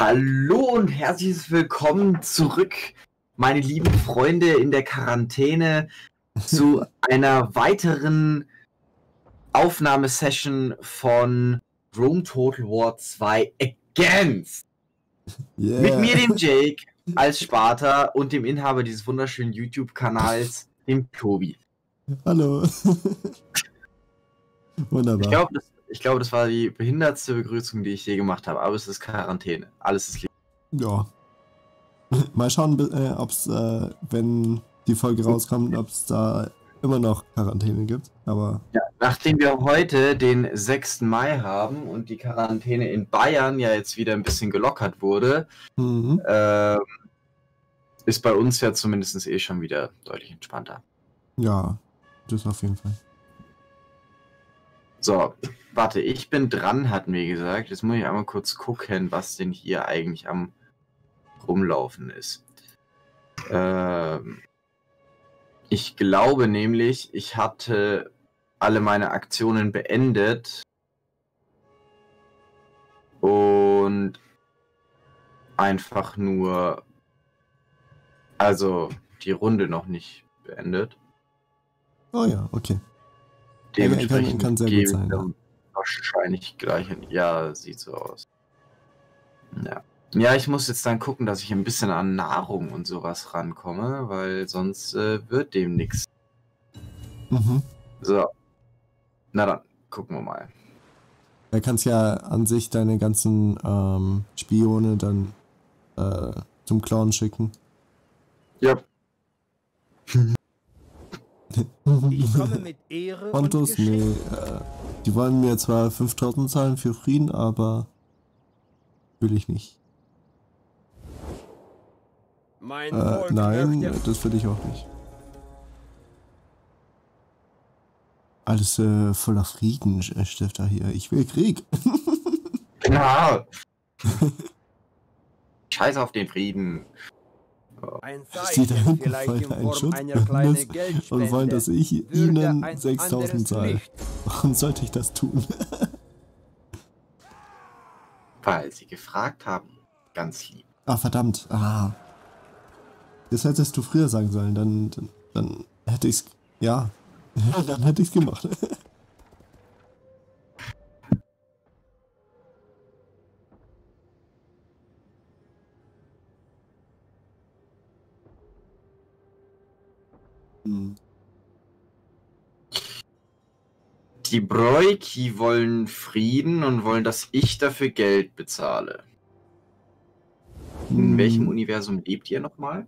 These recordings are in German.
Hallo und herzliches Willkommen zurück, meine lieben Freunde in der Quarantäne, zu einer weiteren Aufnahmesession von Rome Total War 2 Against. Yeah. Mit mir, dem Jake, als Sparta und dem Inhaber dieses wunderschönen YouTube-Kanals, dem Tobi. Hallo. Wunderbar. Ich glaube, das, ich glaub, das war die behindertste Begrüßung, die ich je gemacht habe, aber es ist Quarantäne. Alles ist lieb. ja. Mal schauen, äh, ob es, äh, wenn die Folge rauskommt, ob es da immer noch Quarantäne gibt. Aber Ja, nachdem wir heute den 6. Mai haben und die Quarantäne in Bayern ja jetzt wieder ein bisschen gelockert wurde, mhm. ähm, ist bei uns ja zumindest eh schon wieder deutlich entspannter. ja, das auf jeden Fall. So, warte, ich bin dran, hatten wir gesagt. Jetzt muss ich einmal kurz gucken, was denn hier eigentlich am Rumlaufen ist. Ähm, ich glaube nämlich, ich hatte alle meine Aktionen beendet und einfach nur, also die Runde noch nicht beendet. Oh ja, okay. Ja, Dementsprechend kann- sehr gut sein, dann wahrscheinlich gleich. Ja, sieht so aus. Ja. Ja, ich muss jetzt dann gucken, dass ich ein bisschen an Nahrung und sowas rankomme, weil sonst äh, wird dem nichts. Mhm. So. Na dann, gucken wir mal. Da kannst ja an sich deine ganzen ähm, Spione dann äh, zum Clown schicken. Ja, Ich komme mit Ehre und Pontus? Geschick. Nee, äh, die wollen mir zwar 5000 zahlen für Frieden, aber will ich nicht. Mein Äh, nein, das will ich auch nicht. Alles äh, voller Frieden, äh, Stifter hier. Ich will Krieg. genau. Scheiß auf den Frieden. Sie da vielleicht wollen in ein Form einer kleinen Schutzbündnis und wollen, dass ich ihnen ein 6000 anderes zahle. Warum sollte ich das tun? Weil sie gefragt haben. Ganz lieb. ah, verdammt. Ah. Das hättest du früher sagen sollen, dann, dann, dann hätte ich's. Ja. dann hätte ich's gemacht. Hm. Die Broiki wollen Frieden und wollen, dass ich dafür Geld bezahle. In welchem Hm. Universum lebt ihr nochmal?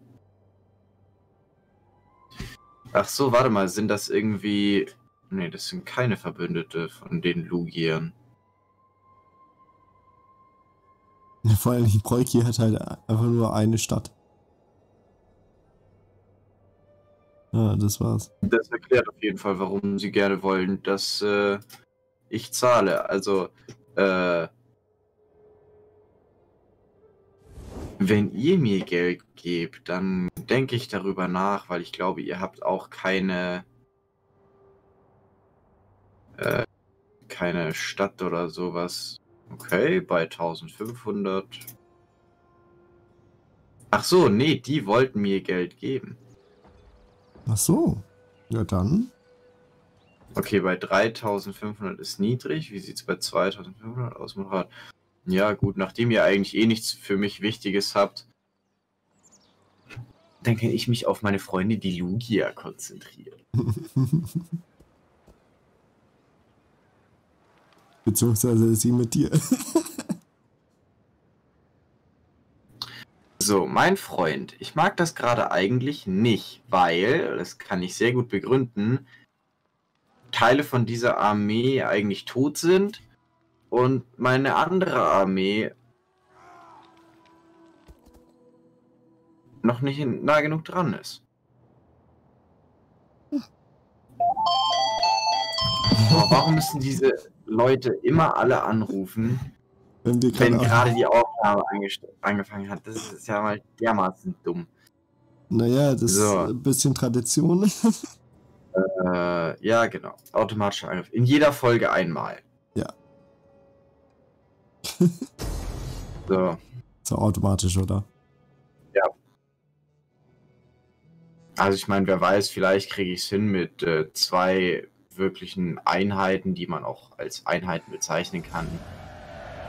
Ach so, warte mal, sind das irgendwie. Nee, das sind keine Verbündete von den Lugiern. Vor allem die Breuki hat halt einfach nur eine Stadt. Ja, das war's. Das erklärt auf jeden Fall, warum sie gerne wollen, dass äh, ich zahle. Also, äh, wenn ihr mir Geld gebt, dann denke ich darüber nach, weil ich glaube, ihr habt auch keine äh, keine Stadt oder sowas. Okay, bei 1500. Ach so, nee, die wollten mir Geld geben. Ach so. Ja, dann. Okay, bei 3500 ist niedrig. Wie sieht's bei 2500 aus, Murat? Ja, gut, nachdem ihr eigentlich eh nichts für mich Wichtiges habt, dann kann ich mich auf meine Freunde, die Lugia, konzentrieren. Beziehungsweise sie mit dir. So, mein Freund, ich mag das gerade eigentlich nicht, weil, das kann ich sehr gut begründen, Teile von dieser Armee eigentlich tot sind und meine andere Armee noch nicht nah genug dran ist. Aber warum müssen diese Leute immer alle anrufen, Wenn wenn gerade. die Aufnahme angefangen hat? Das ist ja mal dermaßen dumm. Naja, das So. ist ein bisschen Tradition. Äh, ja, genau. Automatischer Angriff. In jeder Folge einmal. Ja. so. So automatisch, oder? Also ich meine, wer weiß, vielleicht kriege ich es hin mit äh, zwei wirklichen Einheiten, die man auch als Einheiten bezeichnen kann,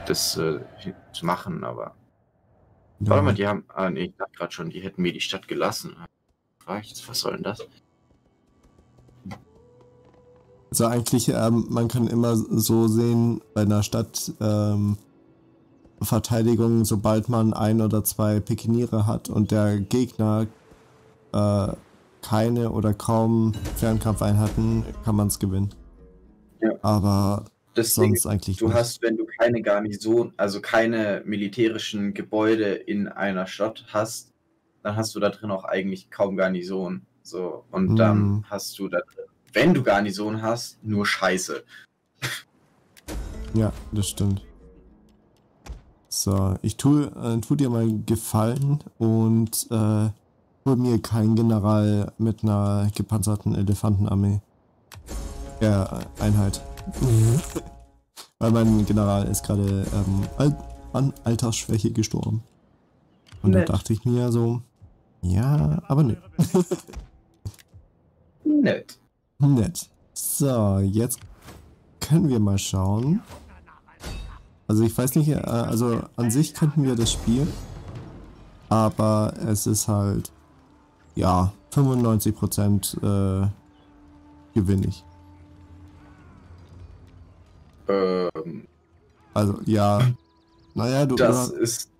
das äh, zu machen, aber. Ja. Warte mal, die haben. Ah, nee, ich dachte gerade schon, die hätten mir die Stadt gelassen. Jetzt, was soll denn das? Also eigentlich, ähm, man kann immer so sehen, bei einer Stadt ähm, Verteidigung, sobald man ein oder zwei Pikiniere hat und der Gegner äh, keine oder kaum Fernkampfeinheiten, kann man es gewinnen. Ja. Aber Deswegen, sonst eigentlich du nicht. hast, wenn du keine Garnison, also keine militärischen Gebäude in einer Stadt hast, dann hast du da drin auch eigentlich kaum Garnison. So, und Hm. dann hast du da drin, wenn du Garnison hast, nur Scheiße. Ja, das stimmt. So, ich tu, äh, tu dir mal Gefallen und äh, hol mir keinen General mit einer gepanzerten Elefantenarmee. Ja, Einheit. Weil mein General ist gerade ähm, al an Altersschwäche gestorben. Und da Nett. dachte ich mir so, ja, aber nö. Nett. Nett. So, jetzt können wir mal schauen. Also ich weiß nicht, äh, also an sich könnten wir das spielen. Aber es ist halt, ja, 95% äh, gewinne ich. Ähm, Also ja, naja, du, das du ist.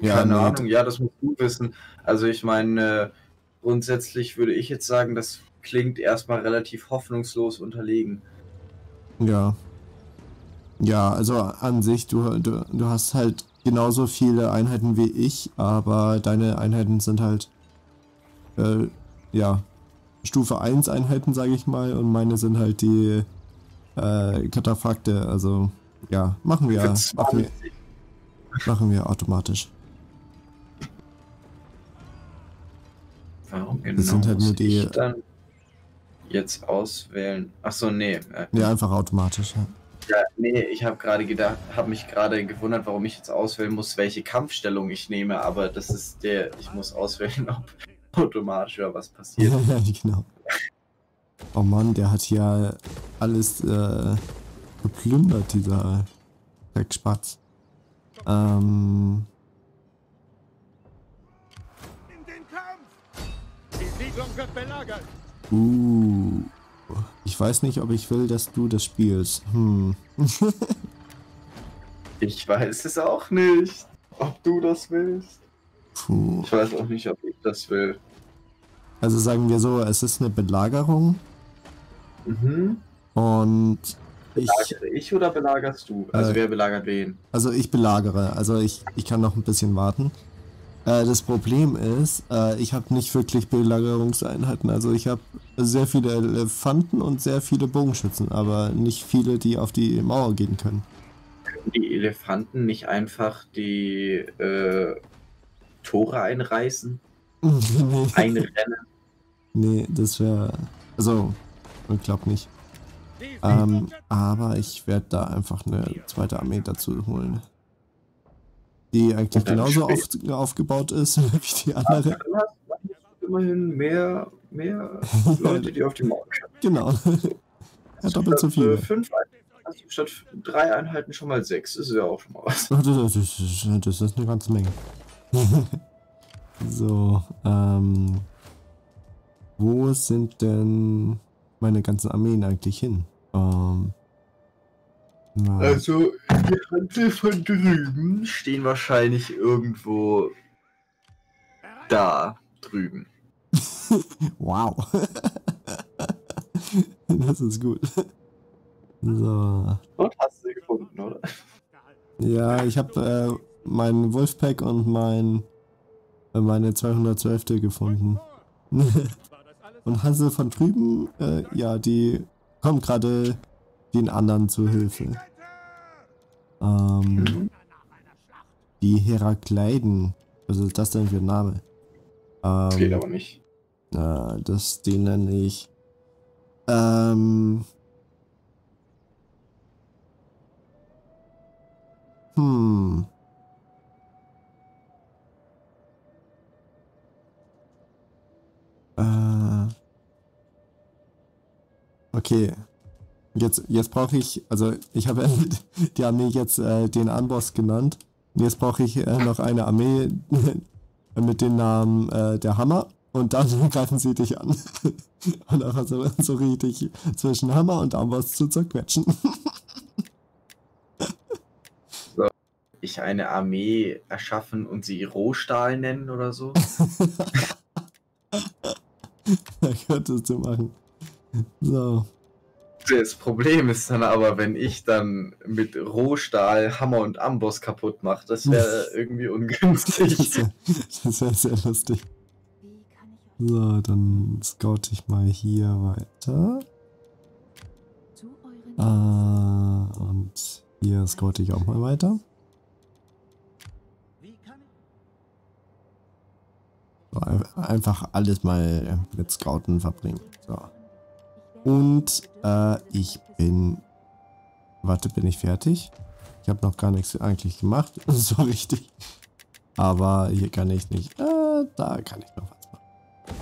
Ja, Keine nee, Ahnung, ja, das musst du wissen. Also ich meine, grundsätzlich würde ich jetzt sagen, das klingt erstmal relativ hoffnungslos unterlegen. Ja. Ja, also an sich, du, du, du hast halt genauso viele Einheiten wie ich, aber deine Einheiten sind halt, äh, ja, Stufe 1 Einheiten, sage ich mal, und meine sind halt die äh, Kataphrакte, also ja, machen wir, machen wir, 20. machen wir automatisch. Warum genau? Das sind halt muss nur die- ich dann jetzt auswählen. Achso, nee. Äh, Ja, einfach automatisch, ja. ja, nee, ich habe gerade gedacht, habe mich gerade gewundert, warum ich jetzt auswählen muss, welche Kampfstellung ich nehme, aber das ist der, ich muss auswählen, ob automatisch oder was passiert. Ja, genau. Oh Mann, der hat hier alles äh, geplündert, dieser Dreckspatz. Ähm, In den Kampf! Die Siedlung wird belagert! uh, ich weiß nicht, ob ich will, dass du das spielst. Hm. Ich weiß es auch nicht, ob du das willst. Puh. Ich weiß auch nicht, ob ich das will. Also sagen wir so, es ist eine Belagerung Mhm. und ich, Belagere ich oder belagerst du? Also Äh, wer belagert wen? also ich belagere, also ich, ich kann noch ein bisschen warten. Äh, das Problem ist, äh, ich habe nicht wirklich Belagerungseinheiten. Also ich habe sehr viele Elefanten und sehr viele Bogenschützen, aber nicht viele, die auf die Mauer gehen können. Können die Elefanten nicht einfach die äh, Tore einreißen? nee, Einrennen? nee, das wäre. Also, ich glaube nicht. Ähm, aber ich werde da einfach eine zweite Armee dazu holen. Die eigentlich genauso auf, aufgebaut ist wie die andere. Immerhin mehr, mehr Leute, die auf die Mauer können. Genau. Ja, doppelt so äh, viele. Fünf du statt drei Einheiten schon mal sechs. Das ist ja auch schon mal was. Das ist, das ist eine ganze Menge. so, ähm. Wo sind denn meine ganzen Armeen eigentlich hin? Ähm. Na, Also, die Handel von drüben stehen wahrscheinlich irgendwo da drüben. wow. das ist gut. So. Und hast du sie gefunden, oder? Ja, ich habe äh, meinen Wolfpack und mein äh, meine 212. gefunden. und Hansel von drüben, äh, ja, die kommt gerade den anderen zu Hilfe. Ähm, die Herakleiden. Was ist das denn für ein Name? Das geht Ähm, aber nicht. äh, das, den nenne ich. Ähm. Hm. Äh, okay. Jetzt, jetzt brauche ich, also ich habe die Armee jetzt äh, den Anboss genannt. Jetzt brauche ich äh, noch eine Armee mit dem Namen äh, der Hammer und dann greifen sie dich an. und einfach so, so richtig zwischen Hammer und Amboss zu zerquetschen. Soll ich eine Armee erschaffen und sie Rohstahl nennen oder so? Da könntest du machen. So. Das Problem ist dann aber, wenn ich dann mit Rohstahl Hammer und Amboss kaputt mache, das wäre irgendwie ungünstig. Das wäre wär sehr lustig. So, dann scout ich mal hier weiter. Ah, und hier scout ich auch mal weiter. Einfach alles mal mit Scouten verbringen. So. Und äh, ich bin... Warte, bin ich fertig? Ich habe noch gar nichts eigentlich gemacht. so richtig. Aber hier kann ich nicht. Äh, da kann ich noch was machen.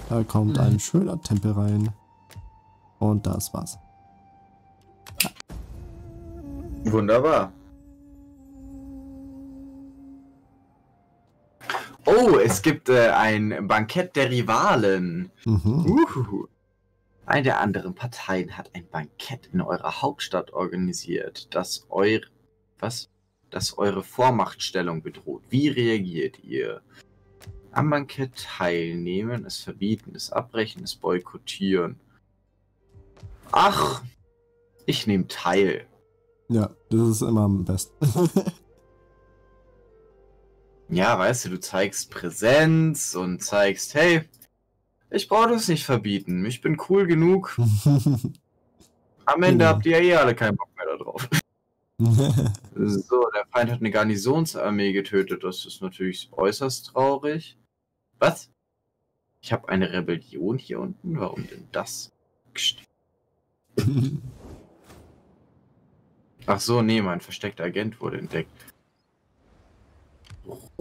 Da kommt ein schöner Tempel rein. Und das war's. Wunderbar. Oh, es gibt äh, ein Bankett der Rivalen. Mhm. Uhuhu. Eine der anderen Parteien hat ein Bankett in eurer Hauptstadt organisiert, das eure was? Das eure Vormachtstellung bedroht. Wie reagiert ihr? Am Bankett teilnehmen, es verbieten, es abbrechen, es boykottieren. Ach, ich nehme teil. Ja, das ist immer am besten. ja, weißt du, du zeigst Präsenz und zeigst, hey, ich brauche das nicht verbieten. Ich bin cool genug. Am Ende habt ihr ja eh alle keinen Bock mehr darauf. so, der Feind hat eine Garnisonsarmee getötet. Das ist natürlich äußerst traurig. Was? Ich habe eine Rebellion hier unten? Warum denn das? Ach so, nee, mein versteckter Agent wurde entdeckt.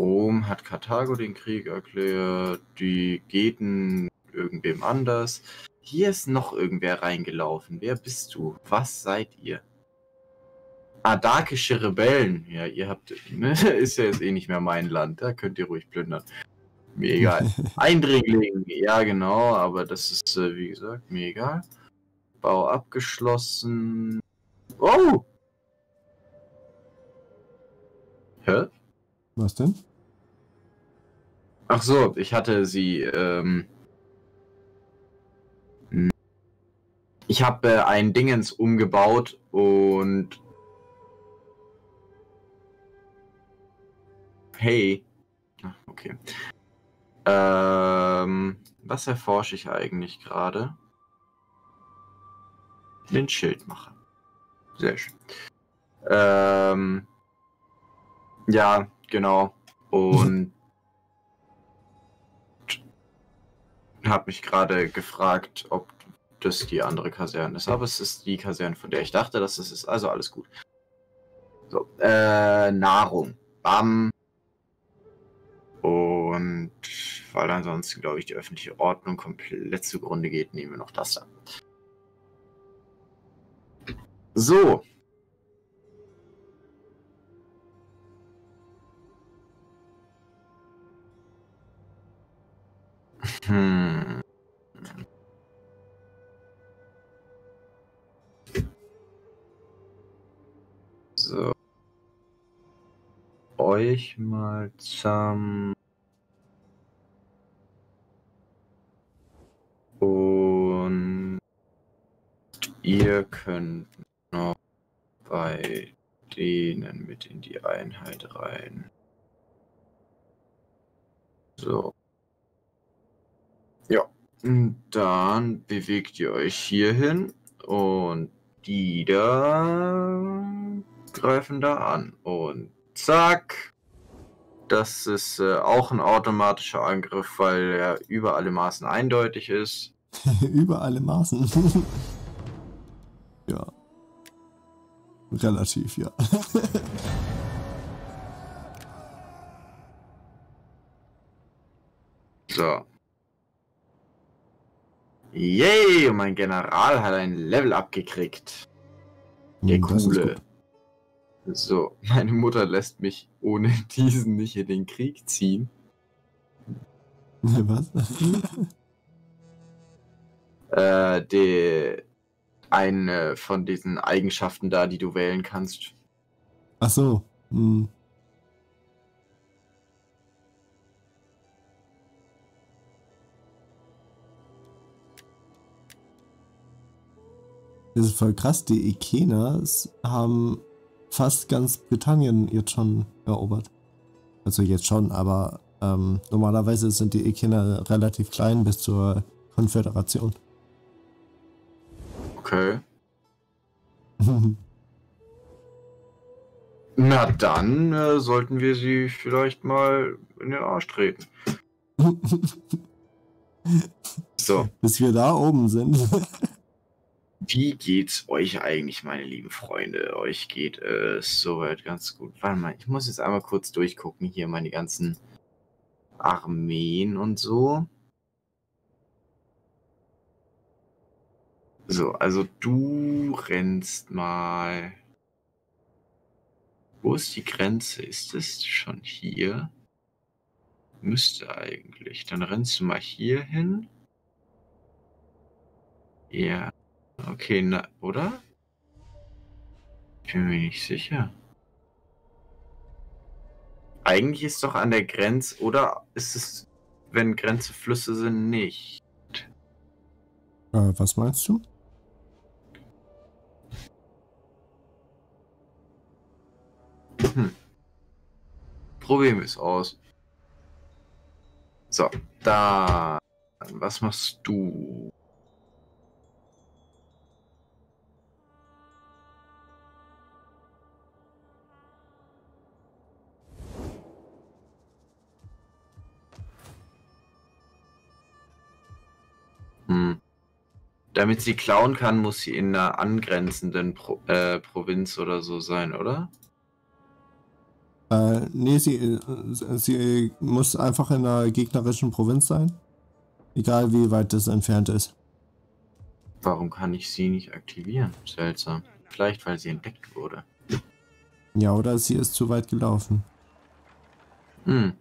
Rom hat Karthago den Krieg erklärt, die Geten irgendwem anders. Hier ist noch irgendwer reingelaufen. Wer bist du? Was seid ihr? Adakische Rebellen. Ja, ihr habt. Ne, ist ja jetzt eh nicht mehr mein Land. Da könnt ihr ruhig plündern. Mir egal. Eindringling. Ja, genau. Aber das ist, äh, wie gesagt, mir egal. Bau abgeschlossen. Oh! Hä? Was denn? Ach so, ich hatte sie ähm, Ich habe äh, ein Dingens umgebaut und. Hey. Ach, okay. Ähm, was erforsche ich eigentlich gerade? Den Schildmacher. Sehr schön. Ähm, ja, genau. Und habe mich gerade gefragt, ob das die andere Kaserne ist. Aber es ist die Kaserne, von der ich dachte, dass es ist. Also alles gut. So, äh, Nahrung. Bam. Und weil ansonsten, glaube ich, die öffentliche Ordnung komplett zugrunde geht, nehmen wir noch das da. So. Hm. So. Euch mal zum. Und ihr könnt noch bei denen mit in die Einheit rein. So. Dann bewegt ihr euch hier hin und die da greifen da an. Und zack. Das ist äh, auch ein automatischer Angriff, weil er über alle Maßen eindeutig ist. über alle Maßen. ja. Relativ, ja. so. Yay, mein General hat ein Level abgekriegt. Der Hm, das ist Coole. So, meine Mutter lässt mich ohne diesen nicht in den Krieg ziehen. Was? Äh, die, eine von diesen Eigenschaften da, die du wählen kannst. Ach so. Hm. Das ist voll krass. Die Ikenas haben fast ganz Britannien jetzt schon erobert. Also jetzt schon, aber ähm, normalerweise sind die Ikener relativ klein bis zur Konföderation. Okay. Na dann äh, sollten wir sie vielleicht mal in den Arsch treten. So, bis wir da oben sind. wie geht's euch eigentlich, meine lieben Freunde? Euch geht es soweit ganz gut. Warte mal, ich muss jetzt einmal kurz durchgucken hier meine ganzen Armeen und so. So, also du rennst mal. Wo ist die Grenze? Ist es schon hier? Müsste eigentlich. Dann rennst du mal hier hin. Ja. Okay, na, oder? Ich bin mir nicht sicher. Eigentlich ist doch an der Grenze, oder ist es, wenn Grenze Flüsse sind, nicht? äh, was meinst du? Hm. Probieren wir es aus. So, da. Was machst du? Damit sie klauen kann, muss sie in einer angrenzenden Pro äh, Provinz oder so sein, oder? Äh, nee, sie, äh, sie muss einfach in einer gegnerischen Provinz sein. Egal wie weit das entfernt ist. Warum kann ich sie nicht aktivieren? Seltsam. Vielleicht, weil sie entdeckt wurde. Ja, oder sie ist zu weit gelaufen. Hm.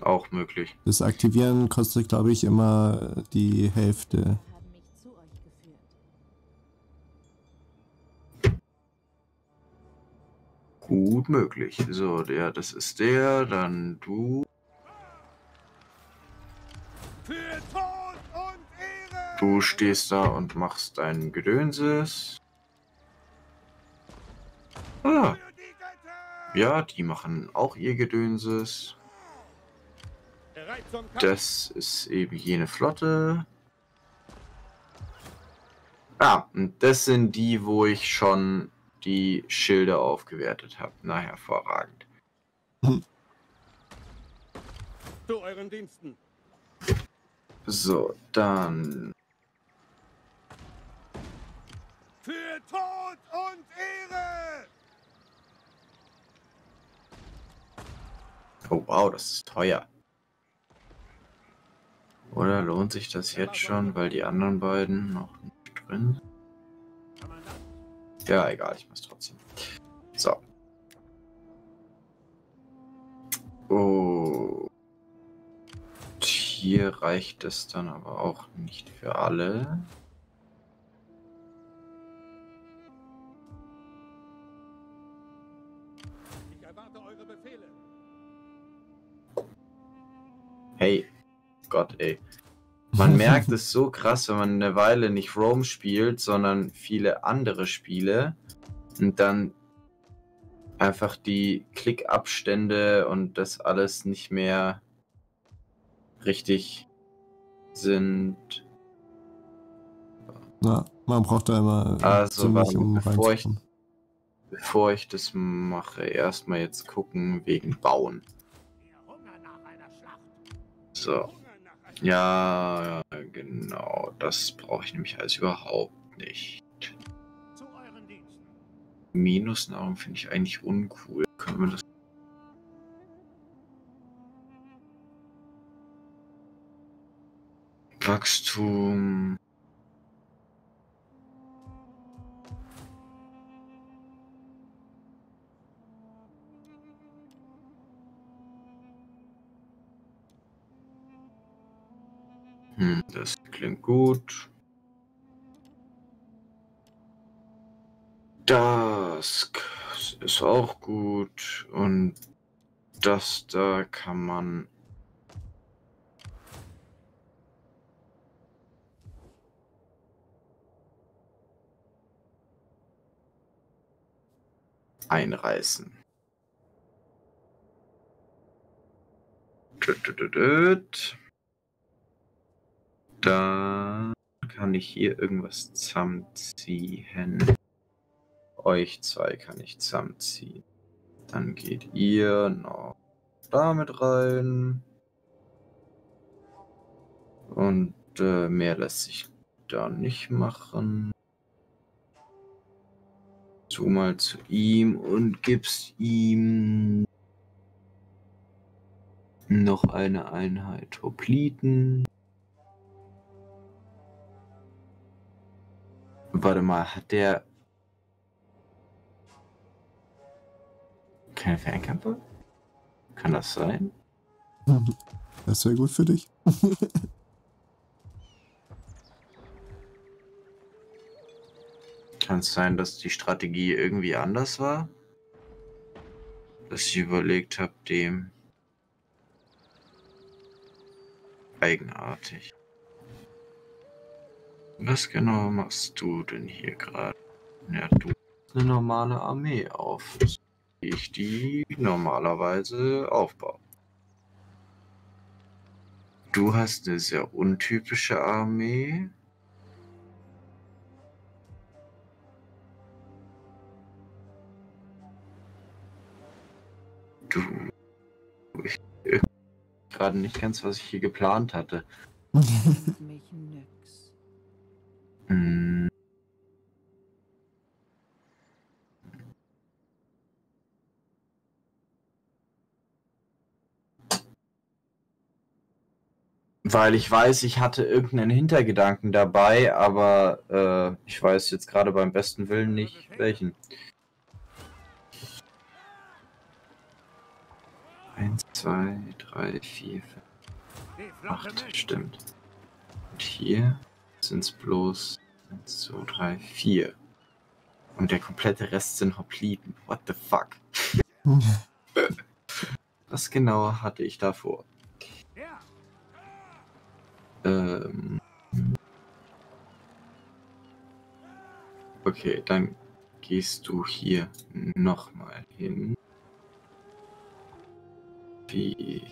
Auch möglich. Das Aktivieren kostet, glaube ich, immer die Hälfte. Gut möglich. So, der, das ist der, dann du. Du stehst da und machst dein Gedönses. Ah, ja, die machen auch ihr Gedönses. Das ist eben jene Flotte. Ah, und das sind die, wo ich schon die Schilde aufgewertet habe. Na, hervorragend. Zu euren Diensten! So, dann. Für Tod und Ehre! Oh, wow, das ist teuer. Oder lohnt sich das jetzt schon, weil die anderen beiden noch nicht drin sind? Ja, egal, ich mach's trotzdem. So. Oh. Und Hier reicht es dann aber auch nicht für alle. Ich erwarte eure Befehle! Hey, Gott, ey. Man merkt es so krass, wenn man eine Weile nicht Rome spielt, sondern viele andere Spiele und dann einfach die Klickabstände und das alles nicht mehr richtig sind. Na, man braucht da immer Also, um bevor ich-. Bevor ich das mache, erstmal jetzt gucken wegen Bauen. So. Ja, genau. Das brauche ich nämlich alles überhaupt nicht. Minusnahrung finde ich eigentlich uncool. Können wir das. Wachstum. Hm, das klingt gut. Das ist auch gut. Und das da kann man. einreißen. Tüt, tüt, tüt, tüt. Da kann ich hier irgendwas zusammenziehen. Euch zwei kann ich zusammenziehen. Dann geht ihr noch damit rein. Und äh, mehr lässt sich da nicht machen. Du mal zu ihm und gibst ihm noch eine Einheit Hopliten. Warte mal, hat der keine Fernkämpfer? Kann das sein? Das wäre gut für dich. Kann es sein, dass die Strategie irgendwie anders war? Dass ich überlegt habe, dem eigenartig. Was genau machst du denn hier gerade? Ja, du eine normale Armee auf, wie ich die normalerweise aufbaue. Du hast eine sehr untypische Armee. Du. Ich gerade nicht ganz, was ich hier geplant hatte. Weil ich weiß, ich hatte irgendeinen Hintergedanken dabei, aber äh, ich weiß jetzt gerade beim besten Willen nicht welchen. Eins, zwei, drei, vier, fünf, acht, stimmt. Und hier sind es bloß eins, zwei, drei, vier. Und der komplette Rest sind Hopliten. What the fuck? Was genau hatte ich da vor? Ähm. Okay, dann gehst du hier nochmal hin. Wie.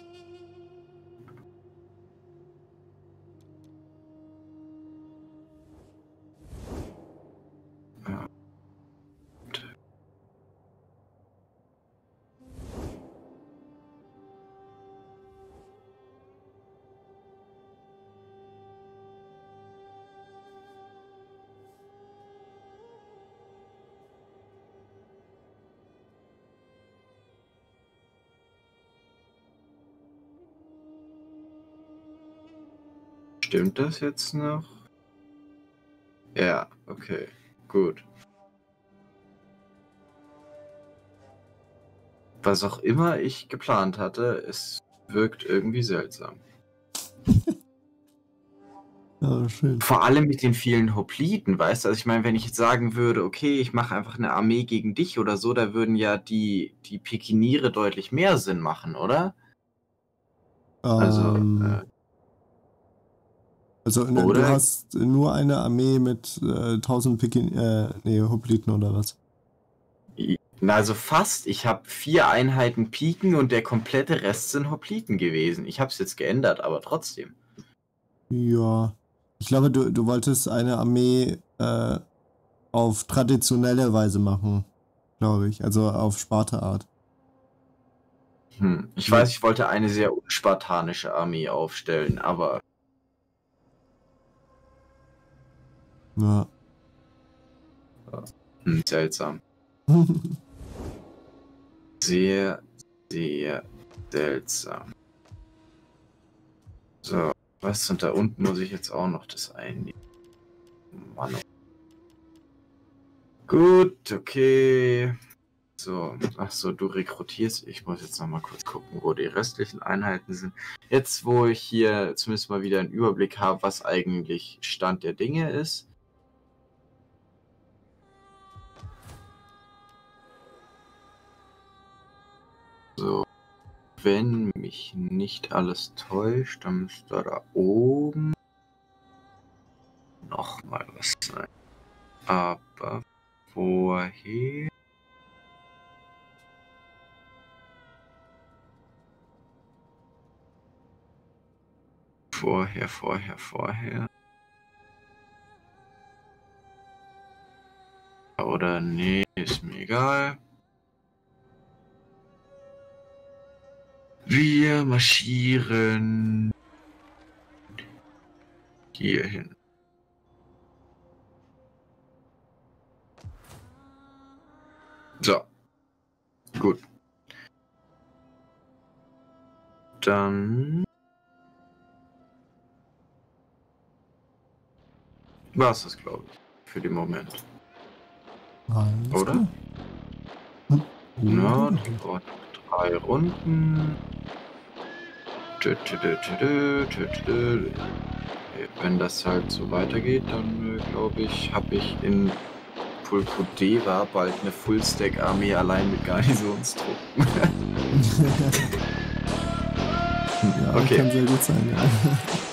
Stimmt das jetzt noch? Ja, okay, gut. Was auch immer ich geplant hatte, es wirkt irgendwie seltsam. Ja, schön. Vor allem mit den vielen Hopliten, weißt du? Also ich meine, wenn ich jetzt sagen würde, okay, ich mache einfach eine Armee gegen dich oder so, da würden ja die, die Pikiniere deutlich mehr Sinn machen, oder? Also, Ähm, äh, also ne, du hast nur eine Armee mit äh, 1000 Pekin, äh, nee, Hopliten oder was? Na, also fast. Ich habe vier Einheiten Piken und der komplette Rest sind Hopliten gewesen. Ich habe es jetzt geändert, aber trotzdem. Ja. Ich glaube, du, du wolltest eine Armee äh, auf traditionelle Weise machen, glaube ich. Also auf Sparta-Art. Hm. Ich weiß, ich wollte eine sehr unspartanische Armee aufstellen, aber Ja. hm, seltsam. Sehr, sehr seltsam. So, Was? Und da unten muss ich jetzt auch noch das einnehmen. Mann. Gut, okay. So, ach so, du rekrutierst. Ich muss jetzt noch mal kurz gucken, wo die restlichen Einheiten sind. Jetzt, wo ich hier zumindest mal wieder einen Überblick habe, was eigentlich Stand der Dinge ist. Wenn mich nicht alles täuscht, dann müsste da oben noch mal was sein. Aber vorher Vorher, vorher, vorher. Oder nee, ist mir egal. Wir marschieren hier hin. So. Gut. Dann war es das, glaube ich, für den Moment. Alles Oder? Hm. Die braucht noch drei Runden. Wenn das halt so weitergeht, dann äh, glaube ich, habe ich in Pulpo Deva bald eine Fullstack-Armee allein mit Garnisonstruppen. ja, Okay. kann sehr gut sein, ja.